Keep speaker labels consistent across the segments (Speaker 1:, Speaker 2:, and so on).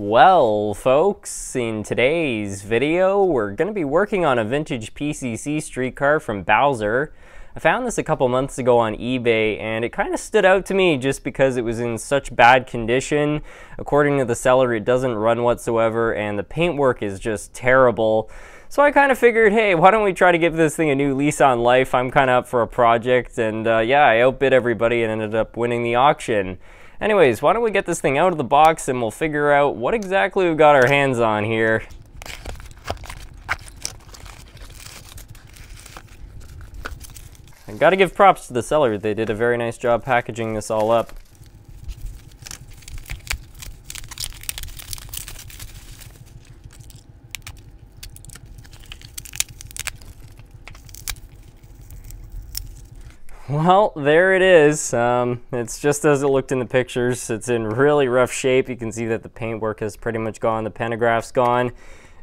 Speaker 1: Well, folks, in today's video, we're going to be working on a vintage PCC streetcar from Bowser. I found this a couple months ago on eBay, and it kind of stood out to me just because it was in such bad condition. According to the seller, it doesn't run whatsoever, and the paintwork is just terrible. So I kind of figured, hey, why don't we try to give this thing a new lease on life? I'm kind of up for a project, and uh, yeah, I outbid everybody and ended up winning the auction. Anyways, why don't we get this thing out of the box and we'll figure out what exactly we've got our hands on here. I gotta give props to the seller. They did a very nice job packaging this all up. Well, there it is. Um, it's just as it looked in the pictures. It's in really rough shape. You can see that the paintwork has pretty much gone, the pantograph's gone,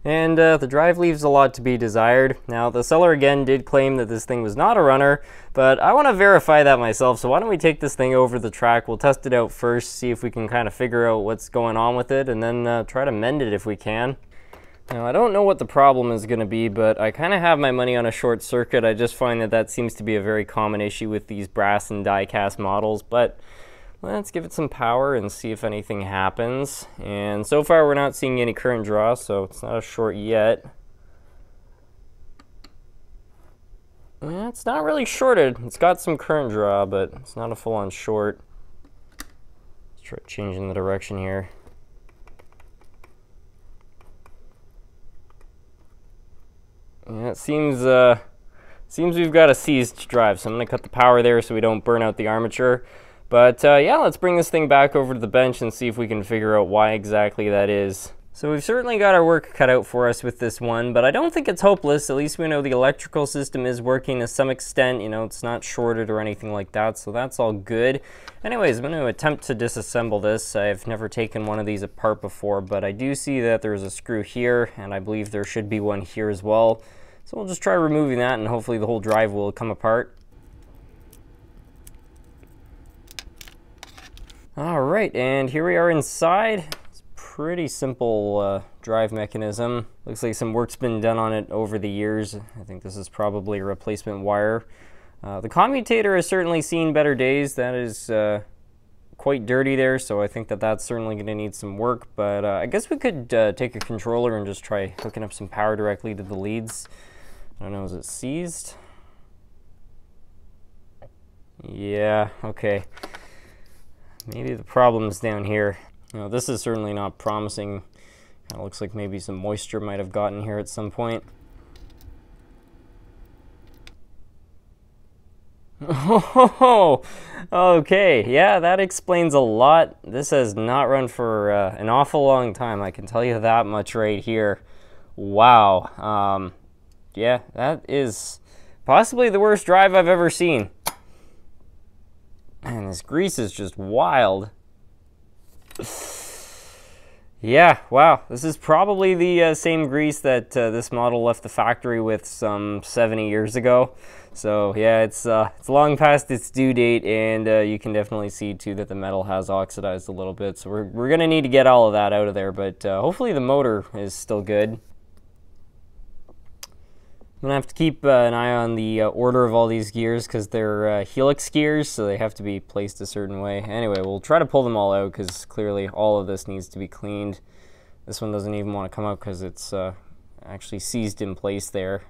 Speaker 1: and uh, the drive leaves a lot to be desired. Now, the seller again did claim that this thing was not a runner, but I want to verify that myself, so why don't we take this thing over the track. We'll test it out first, see if we can kind of figure out what's going on with it, and then uh, try to mend it if we can. Now, I don't know what the problem is going to be, but I kind of have my money on a short circuit. I just find that that seems to be a very common issue with these brass and die-cast models, but let's give it some power and see if anything happens. And so far, we're not seeing any current draw, so it's not a short yet. Eh, it's not really shorted. It's got some current draw, but it's not a full-on short. Let's try changing the direction here. Yeah, it seems uh, seems we've got a seized drive, so I'm going to cut the power there so we don't burn out the armature. But uh, yeah, let's bring this thing back over to the bench and see if we can figure out why exactly that is. So we've certainly got our work cut out for us with this one, but I don't think it's hopeless. At least we know the electrical system is working to some extent. You know, it's not shorted or anything like that, so that's all good. Anyways, I'm going to attempt to disassemble this. I've never taken one of these apart before, but I do see that there's a screw here, and I believe there should be one here as well. So we'll just try removing that, and hopefully the whole drive will come apart. All right, and here we are inside. Pretty simple uh, drive mechanism. Looks like some work's been done on it over the years. I think this is probably a replacement wire. Uh, the commutator has certainly seen better days. That is uh, quite dirty there, so I think that that's certainly going to need some work. But uh, I guess we could uh, take a controller and just try hooking up some power directly to the leads. I don't know, is it seized? Yeah, okay. Maybe the problem's down here. Know, this is certainly not promising. Kind of looks like maybe some moisture might have gotten here at some point. Oh, okay. Yeah, that explains a lot. This has not run for uh, an awful long time. I can tell you that much right here. Wow. Um, yeah, that is possibly the worst drive I've ever seen. And this grease is just wild. Yeah, wow. This is probably the uh, same grease that uh, this model left the factory with some 70 years ago. So yeah, it's uh, it's long past its due date, and uh, you can definitely see too that the metal has oxidized a little bit. So we're, we're gonna need to get all of that out of there, but uh, hopefully the motor is still good. I'm gonna have to keep uh, an eye on the uh, order of all these gears because they're uh, helix gears, so they have to be placed a certain way. Anyway, we'll try to pull them all out because clearly all of this needs to be cleaned. This one doesn't even want to come out because it's uh, actually seized in place there.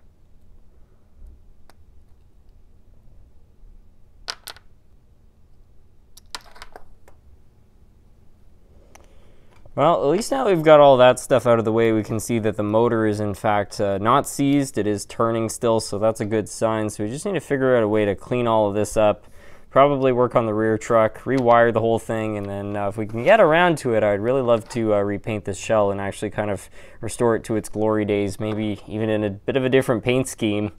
Speaker 1: Well, at least now we've got all that stuff out of the way, we can see that the motor is in fact uh, not seized. It is turning still, so that's a good sign. So we just need to figure out a way to clean all of this up, probably work on the rear truck, rewire the whole thing, and then uh, if we can get around to it, I'd really love to uh, repaint this shell and actually kind of restore it to its glory days, maybe even in a bit of a different paint scheme.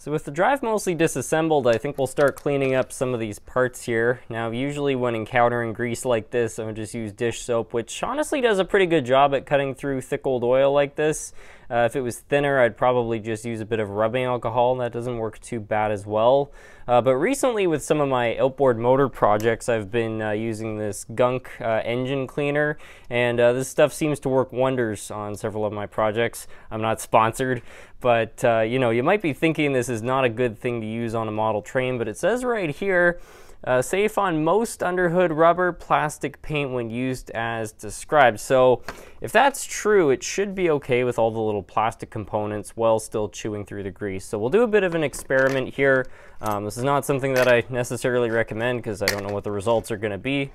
Speaker 1: So with the drive mostly disassembled, I think we'll start cleaning up some of these parts here. Now, usually when encountering grease like this, I would just use dish soap, which honestly does a pretty good job at cutting through thick old oil like this. Uh, if it was thinner, I'd probably just use a bit of rubbing alcohol. That doesn't work too bad as well. Uh, but recently with some of my outboard motor projects, I've been uh, using this gunk uh, engine cleaner. And uh, this stuff seems to work wonders on several of my projects. I'm not sponsored, but uh, you know, you might be thinking this is not a good thing to use on a model train, but it says right here, uh, safe on most underhood rubber plastic paint when used as described. So if that's true, it should be okay with all the little plastic components while still chewing through the grease. So we'll do a bit of an experiment here. Um, this is not something that I necessarily recommend because I don't know what the results are going to be.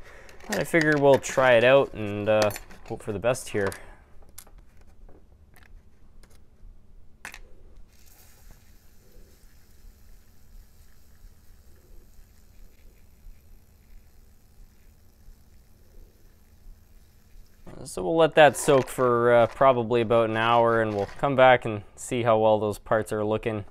Speaker 1: But I figure we'll try it out and uh, hope for the best here. So we'll let that soak for uh, probably about an hour and we'll come back and see how well those parts are looking.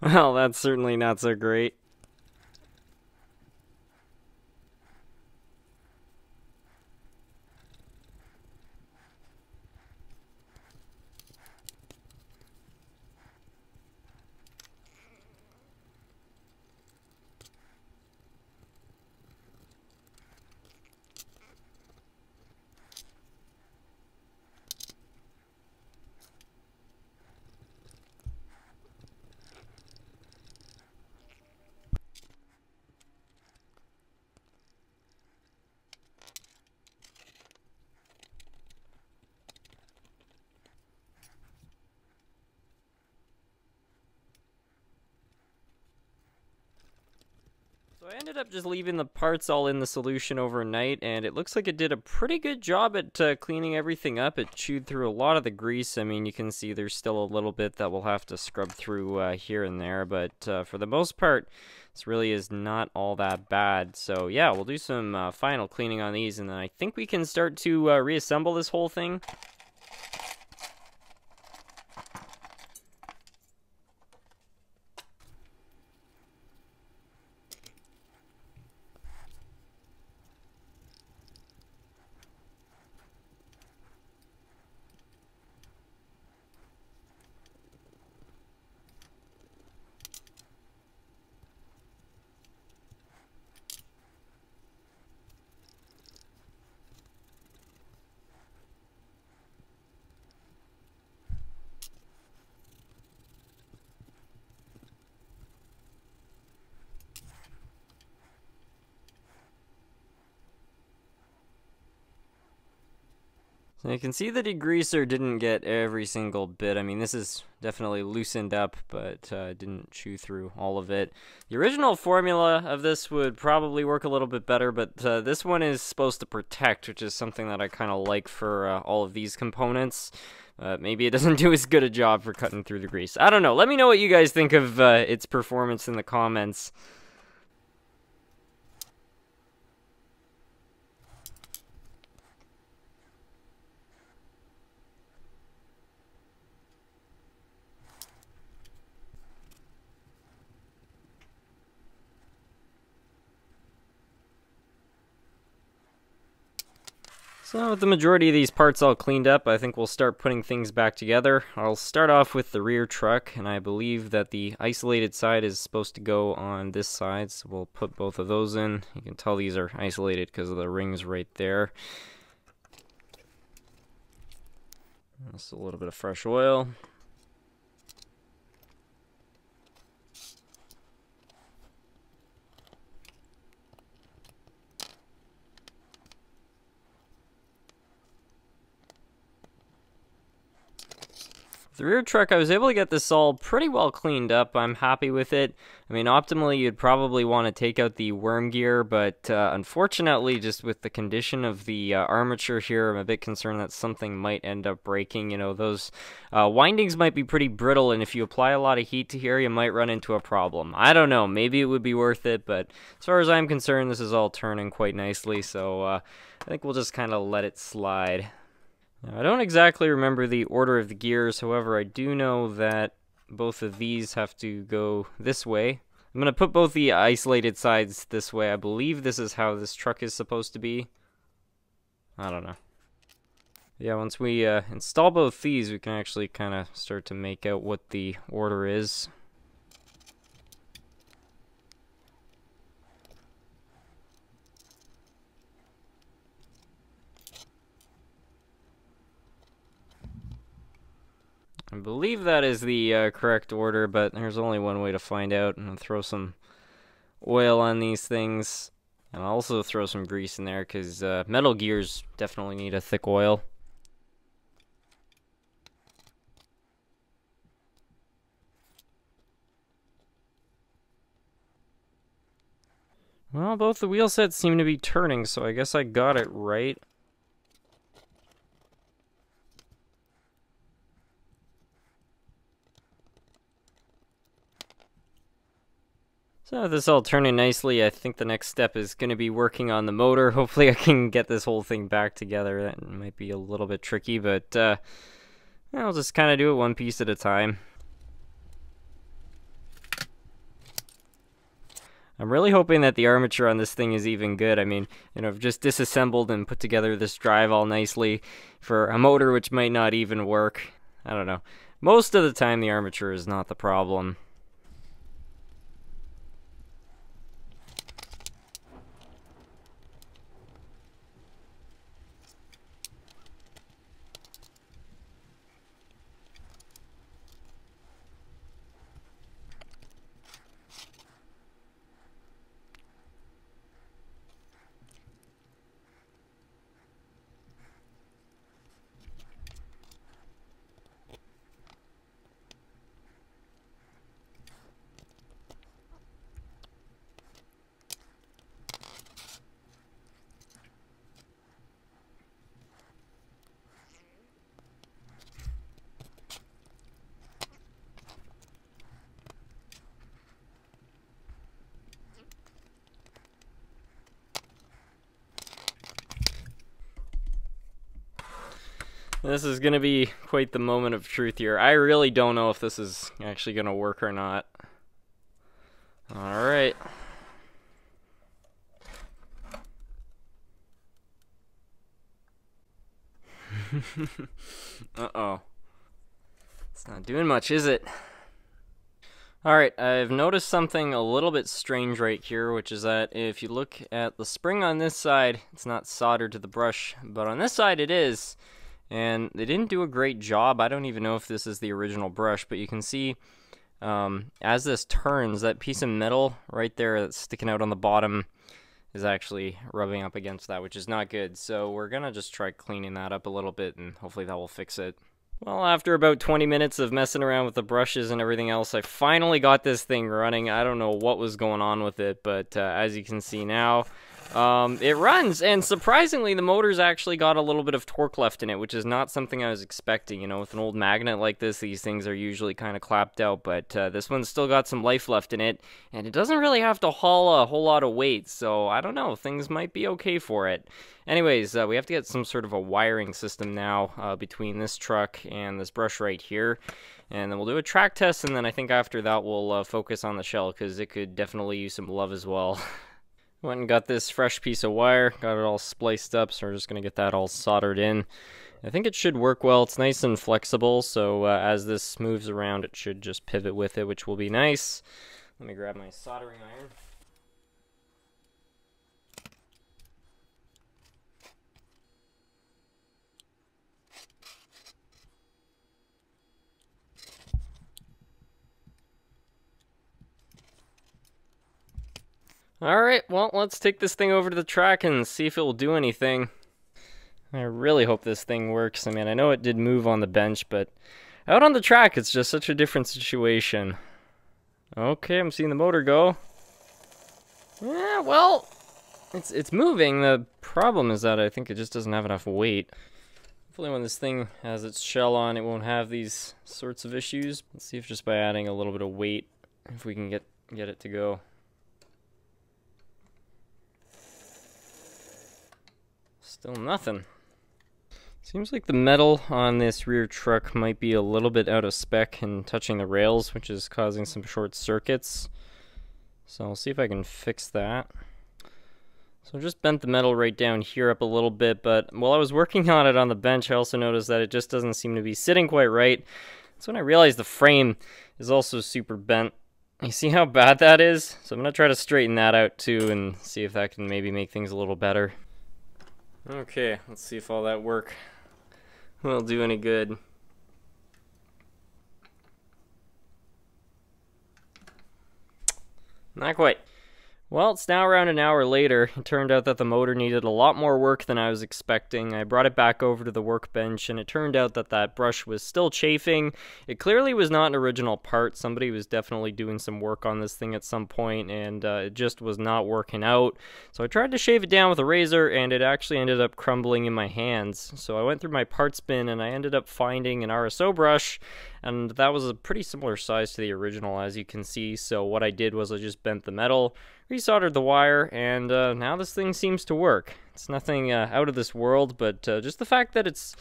Speaker 1: Well, that's certainly not so great. Just leaving the parts all in the solution overnight, and it looks like it did a pretty good job at uh, cleaning everything up. It chewed through a lot of the grease. I mean, you can see there's still a little bit that we'll have to scrub through uh, here and there, but uh, for the most part, this really is not all that bad. So yeah, we'll do some uh, final cleaning on these, and then I think we can start to uh, reassemble this whole thing. You can see the degreaser didn't get every single bit. I mean, this is definitely loosened up, but uh, didn't chew through all of it. The original formula of this would probably work a little bit better, but uh, this one is supposed to protect, which is something that I kind of like for uh, all of these components. Uh, maybe it doesn't do as good a job for cutting through the grease. I don't know. Let me know what you guys think of uh, its performance in the comments. So with the majority of these parts all cleaned up, I think we'll start putting things back together. I'll start off with the rear truck, and I believe that the isolated side is supposed to go on this side, so we'll put both of those in. You can tell these are isolated because of the rings right there. Just a little bit of fresh oil. The rear truck, I was able to get this all pretty well cleaned up. I'm happy with it. I mean, optimally, you'd probably want to take out the worm gear, but uh, unfortunately, just with the condition of the uh, armature here, I'm a bit concerned that something might end up breaking. You know, those uh, windings might be pretty brittle, and if you apply a lot of heat to here, you might run into a problem. I don't know. Maybe it would be worth it, but as far as I'm concerned, this is all turning quite nicely, so uh, I think we'll just kind of let it slide. Now, I don't exactly remember the order of the gears, however, I do know that both of these have to go this way. I'm going to put both the isolated sides this way. I believe this is how this truck is supposed to be. I don't know. Yeah, once we uh, install both these, we can actually kind of start to make out what the order is. I believe that is the uh, correct order, but there's only one way to find out. And throw some oil on these things. And I'll also throw some grease in there, because uh, metal gears definitely need a thick oil. Well, both the wheel sets seem to be turning, so I guess I got it right. So this all turning nicely. I think the next step is going to be working on the motor. Hopefully I can get this whole thing back together. That might be a little bit tricky, but uh, I'll just kind of do it one piece at a time. I'm really hoping that the armature on this thing is even good. I mean, you know, I've just disassembled and put together this drive all nicely for a motor which might not even work. I don't know. Most of the time the armature is not the problem. This is going to be quite the moment of truth here. I really don't know if this is actually going to work or not. Alright. Uh-oh. It's not doing much, is it? Alright, I've noticed something a little bit strange right here, which is that if you look at the spring on this side, it's not soldered to the brush, but on this side it is. And they didn't do a great job. I don't even know if this is the original brush, but you can see um, as this turns, that piece of metal right there that's sticking out on the bottom is actually rubbing up against that, which is not good. So we're going to just try cleaning that up a little bit, and hopefully that will fix it. Well, after about 20 minutes of messing around with the brushes and everything else, I finally got this thing running. I don't know what was going on with it, but uh, as you can see now, um, it runs, and surprisingly, the motor's actually got a little bit of torque left in it, which is not something I was expecting. You know, with an old magnet like this, these things are usually kind of clapped out, but uh, this one's still got some life left in it, and it doesn't really have to haul a whole lot of weight, so I don't know, things might be okay for it. Anyways, uh, we have to get some sort of a wiring system now uh, between this truck and this brush right here. And then we'll do a track test, and then I think after that we'll uh, focus on the shell, because it could definitely use some love as well. Went and got this fresh piece of wire, got it all spliced up, so we're just going to get that all soldered in. I think it should work well. It's nice and flexible, so uh, as this moves around, it should just pivot with it, which will be nice. Let me grab my soldering iron. Alright, well, let's take this thing over to the track and see if it will do anything. I really hope this thing works. I mean, I know it did move on the bench, but out on the track, it's just such a different situation. Okay, I'm seeing the motor go. Yeah, well, it's it's moving. The problem is that I think it just doesn't have enough weight. Hopefully when this thing has its shell on, it won't have these sorts of issues. Let's see if just by adding a little bit of weight, if we can get, get it to go. Still nothing. Seems like the metal on this rear truck might be a little bit out of spec and touching the rails, which is causing some short circuits. So I'll see if I can fix that. So I just bent the metal right down here up a little bit, but while I was working on it on the bench, I also noticed that it just doesn't seem to be sitting quite right. That's when I realized the frame is also super bent. You see how bad that is? So I'm going to try to straighten that out too and see if that can maybe make things a little better. Okay, let's see if all that work will do any good. Not quite. Well, it's now around an hour later. It turned out that the motor needed a lot more work than I was expecting. I brought it back over to the workbench, and it turned out that that brush was still chafing. It clearly was not an original part. Somebody was definitely doing some work on this thing at some point, and uh, it just was not working out. So I tried to shave it down with a razor, and it actually ended up crumbling in my hands. So I went through my parts bin, and I ended up finding an RSO brush, and that was a pretty similar size to the original, as you can see. So what I did was I just bent the metal, resoldered the wire, and uh, now this thing seems to work. It's nothing uh, out of this world, but uh, just the fact that it's,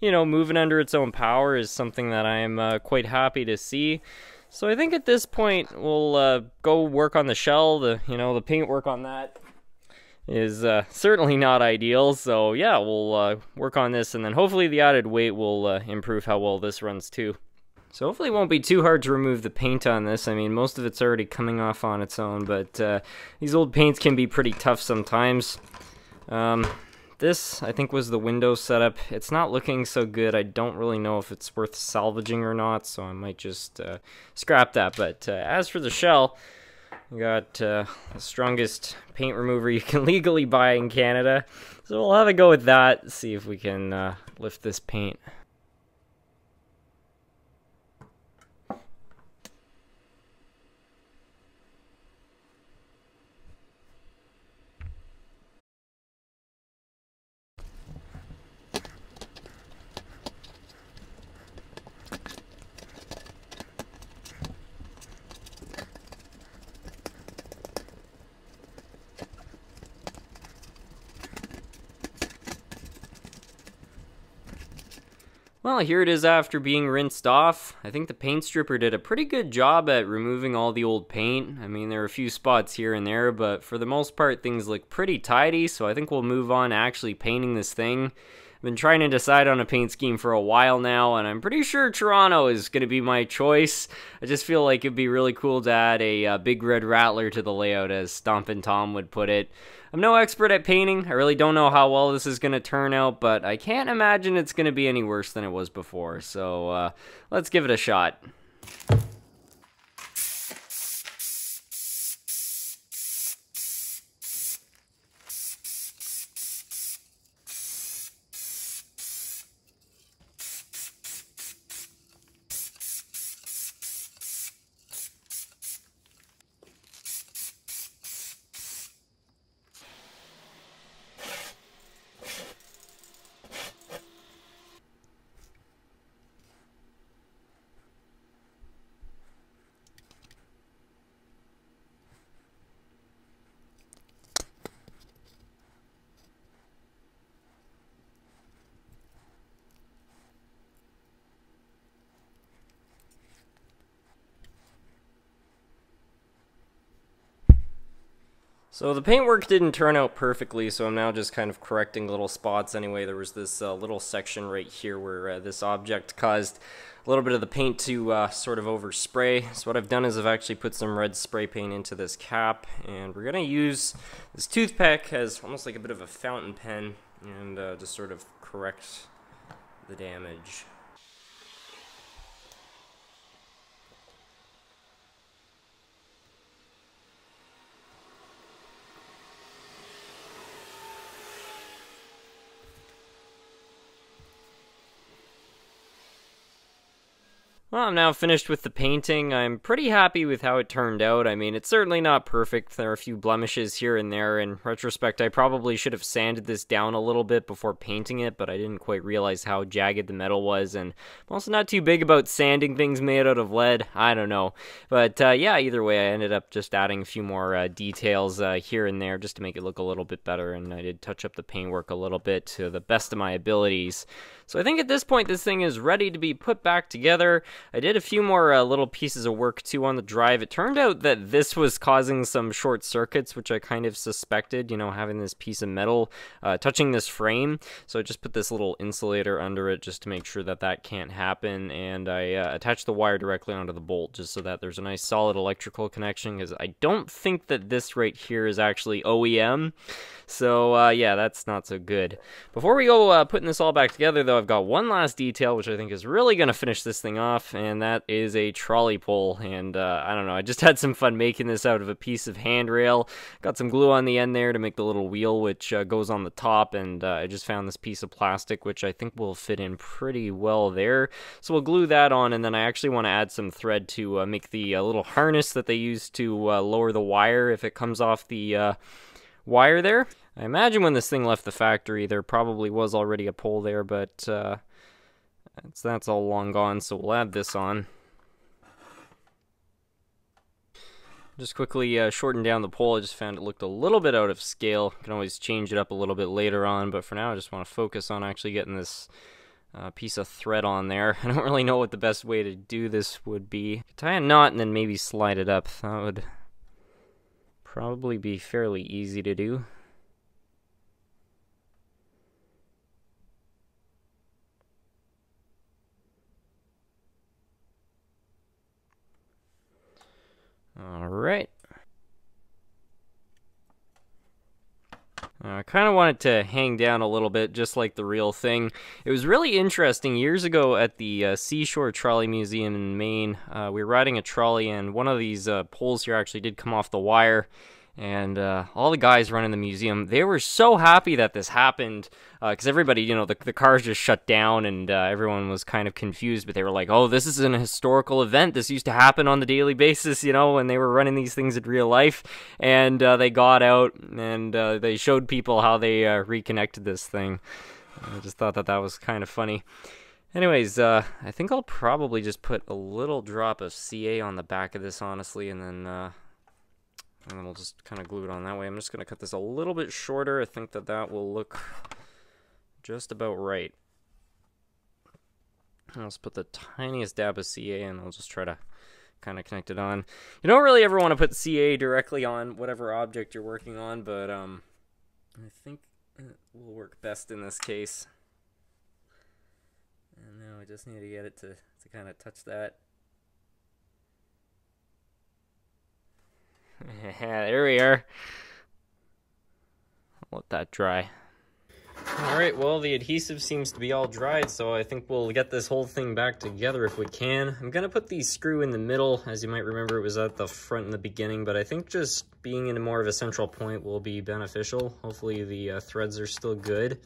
Speaker 1: you know, moving under its own power is something that I am uh, quite happy to see. So I think at this point we'll uh, go work on the shell. The you know the paint work on that is uh, certainly not ideal. So yeah, we'll work on this, and then hopefully the added weight will improve how well this runs too. So hopefully it won't be too hard to remove the paint on this. I mean, most of it's already coming off on its own, but uh, these old paints can be pretty tough sometimes. Um, this, I think, was the window setup. It's not looking so good. I don't really know if it's worth salvaging or not, so I might just uh, scrap that. But uh, as for the shell, got uh, the strongest paint remover you can legally buy in Canada. So we'll have a go with that, see if we can uh, lift this paint. Well, here it is after being rinsed off. I think the paint stripper did a pretty good job at removing all the old paint. I mean, there are a few spots here and there, but for the most part, things look pretty tidy, so I think we'll move on actually painting this thing. Been trying to decide on a paint scheme for a while now, and I'm pretty sure Toronto is going to be my choice. I just feel like it'd be really cool to add a, a uh, big red rattler to the layout, as Stompin' Tom would put it. I'm no expert at painting. I really don't know how well this is going to turn out, but I can't imagine it's going to be any worse than it was before. So uh, let's give it a shot. So the paintwork didn't turn out perfectly, so I'm now just kind of correcting little spots anyway. There was this uh, little section right here where uh, this object caused a little bit of the paint to uh, sort of overspray. So what I've done is I've actually put some red spray paint into this cap, and we're going to use this toothpick as almost like a bit of a fountain pen and uh, just sort of correct the damage. Well, I'm now finished with the painting. I'm pretty happy with how it turned out. I mean, it's certainly not perfect. There are a few blemishes here and there. In retrospect, I probably should have sanded this down a little bit before painting it, but I didn't quite realize how jagged the metal was. And I'm also not too big about sanding things made out of lead. I don't know. But uh, yeah, either way, I ended up just adding a few more uh, details uh, here and there just to make it look a little bit better. And I did touch up the paintwork a little bit to the best of my abilities. So I think at this point, this thing is ready to be put back together. I did a few more uh, little pieces of work too on the drive. It turned out that this was causing some short circuits, which I kind of suspected, you know, having this piece of metal uh, touching this frame. So I just put this little insulator under it just to make sure that that can't happen. And I uh, attached the wire directly onto the bolt just so that there's a nice solid electrical connection because I don't think that this right here is actually OEM. So uh, yeah, that's not so good. Before we go uh, putting this all back together though, I've got one last detail which I think is really going to finish this thing off, and that is a trolley pole. And uh, I don't know, I just had some fun making this out of a piece of handrail. Got some glue on the end there to make the little wheel which uh, goes on the top, and uh, I just found this piece of plastic which I think will fit in pretty well there. So we'll glue that on, and then I actually want to add some thread to uh, make the little harness that they use to lower the wire if it comes off the wire there. I imagine when this thing left the factory, there probably was already a pole there, but uh, that's, that's all long gone, so we'll add this on. Just quickly uh, shorten down the pole. I just found it looked a little bit out of scale. Can always change it up a little bit later on, but for now I just want to focus on actually getting this uh, piece of thread on there. I don't really know what the best way to do this would be. Tie a knot and then maybe slide it up. That would probably be fairly easy to do. All right. I kind of wanted to hang down a little bit, just like the real thing. It was really interesting. Years ago at the uh, Seashore Trolley Museum in Maine, uh, we were riding a trolley, and one of these uh, poles here actually did come off the wire and uh, all the guys running the museum they were so happy that this happened because uh, everybody you know the, the cars just shut down and uh, everyone was kind of confused but they were like oh this is an historical event. This used to happen on the daily basis you know when they were running these things in real life. And uh, they got out and uh, they showed people how they uh, reconnected this thing. I just thought that that was kind of funny. Anyways, uh, I think I'll probably just put a little drop of CA on the back of this, honestly, and then uh, and then we'll just kind of glue it on that way. I'm just going to cut this a little bit shorter. I think that that will look just about right. I'll just put the tiniest dab of CA and I'll just try to kind of connect it on. You don't really ever want to put CA directly on whatever object you're working on, but um, I think it will work best in this case. And now I just need to get it to, to kind of touch that. There we are. let that dry. Alright, well the adhesive seems to be all dried, so I think we'll get this whole thing back together if we can. I'm gonna put the screw in the middle. As you might remember, it was at the front in the beginning, but I think just being in more of a central point will be beneficial. Hopefully the uh, threads are still good.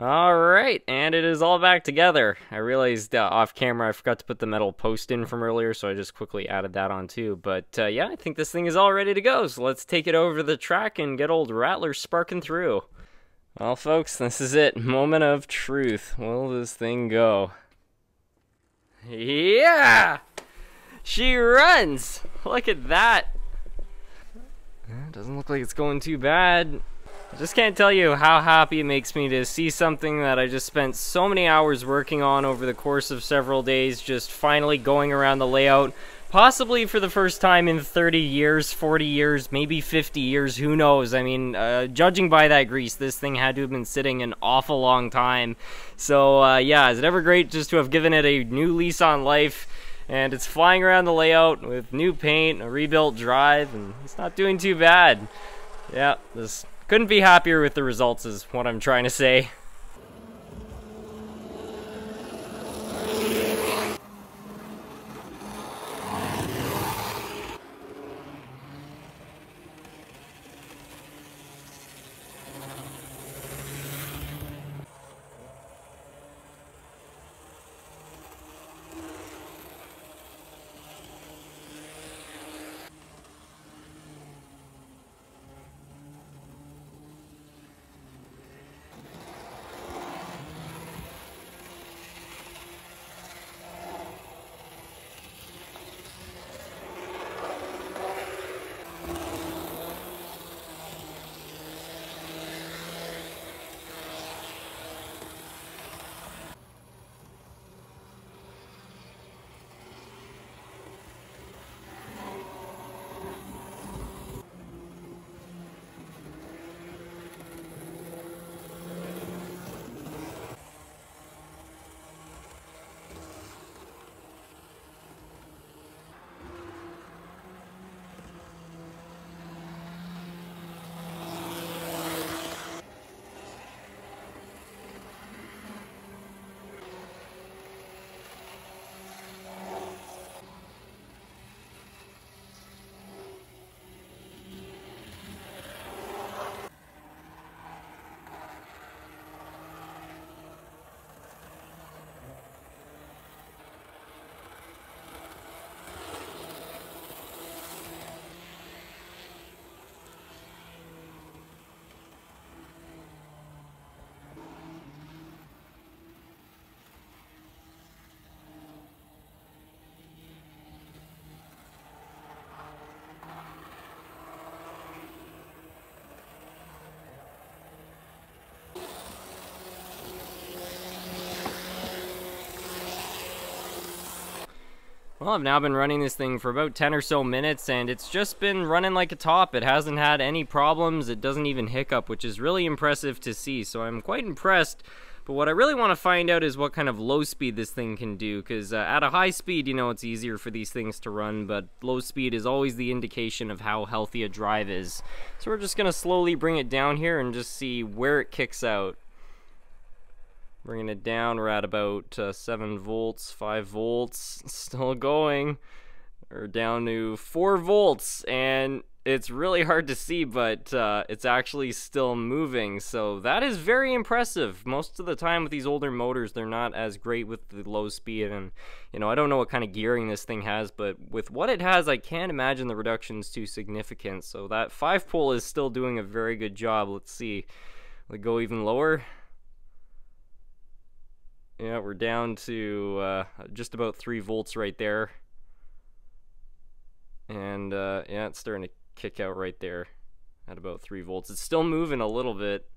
Speaker 1: All right, and it is all back together. I realized uh, off camera I forgot to put the metal post in from earlier, so I just quickly added that on too. But uh, yeah, I think this thing is all ready to go, so let's take it over the track and get old Rattler sparking through. Well, folks, this is it. Moment of truth. Will this thing go? Yeah! She runs! Look at that! Doesn't look like it's going too bad. I just can't tell you how happy it makes me to see something that I just spent so many hours working on over the course of several days, just finally going around the layout, possibly for the first time in 30 years, 40 years, maybe 50 years, who knows. I mean, uh, judging by that grease, this thing had to have been sitting an awful long time. So, uh, yeah, is it ever great just to have given it a new lease on life? And it's flying around the layout with new paint, a rebuilt drive, and it's not doing too bad. Yeah, this couldn't be happier with the results is what I'm trying to say. Well, I've now been running this thing for about 10 or so minutes and it's just been running like a top. It hasn't had any problems. It doesn't even hiccup, which is really impressive to see. So I'm quite impressed. But what I really want to find out is what kind of low speed this thing can do. Because uh, at a high speed, you know, it's easier for these things to run. But low speed is always the indication of how healthy a drive is. So we're just going to slowly bring it down here and just see where it kicks out. Bringing it down, we're at about uh, 7 volts, 5 volts, still going. We're down to 4 volts, and it's really hard to see, but uh, it's actually still moving. So that is very impressive. Most of the time with these older motors, they're not as great with the low speed. And, you know, I don't know what kind of gearing this thing has, but with what it has, I can't imagine the reduction's too significant. So that 5 pole is still doing a very good job. Let's see. We go even lower. Yeah, we're down to uh, just about 3 volts right there. And uh, yeah, it's starting to kick out right there at about 3 volts. It's still moving a little bit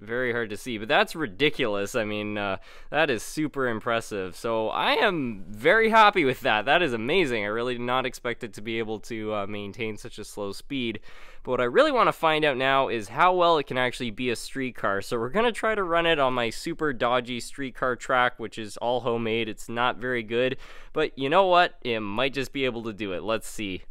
Speaker 1: very hard to see, but that's ridiculous. I mean, uh, that is super impressive. So I am very happy with that. That is amazing. I really did not expect it to be able to uh, maintain such a slow speed. But what I really want to find out now is how well it can actually be a street car. So we're going to try to run it on my super dodgy street car track, which is all homemade. It's not very good, but you know what? It might just be able to do it. Let's see.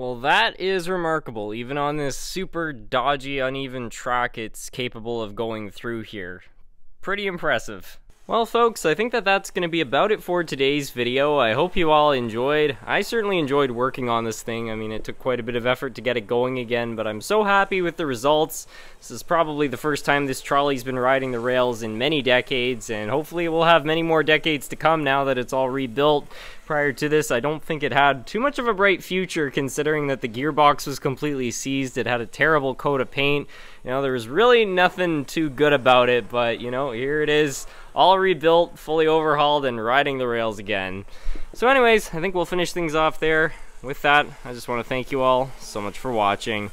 Speaker 1: Well, that is remarkable. Even on this super dodgy, uneven track, it's capable of going through here. Pretty impressive. Well, folks, I think that that's going to be about it for today's video. I hope you all enjoyed. I certainly enjoyed working on this thing. I mean, it took quite a bit of effort to get it going again, but I'm so happy with the results. This is probably the first time this trolley's been riding the rails in many decades, and hopefully it will have many more decades to come now that it's all rebuilt prior to this, I don't think it had too much of a bright future considering that the gearbox was completely seized. It had a terrible coat of paint. You know, there was really nothing too good about it, but you know, here it is, all rebuilt, fully overhauled, and riding the rails again. So anyways, I think we'll finish things off there. With that, I just want to thank you all so much for watching.